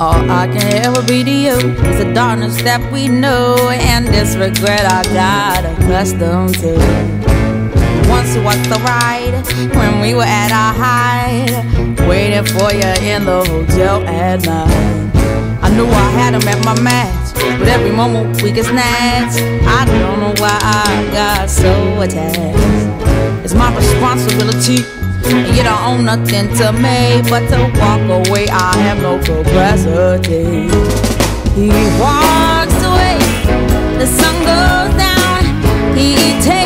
All I can ever be to you is the darkness that we know and this regret I got accustomed to. Once was the ride when we were at our height, waiting for you in the hotel at night. I knew I had him at my match, but every moment we get snatched. I don't know why I got so attached. It's my responsibility I own nothing to make but to walk away. I have no capacity. He walks away, the sun goes down. He takes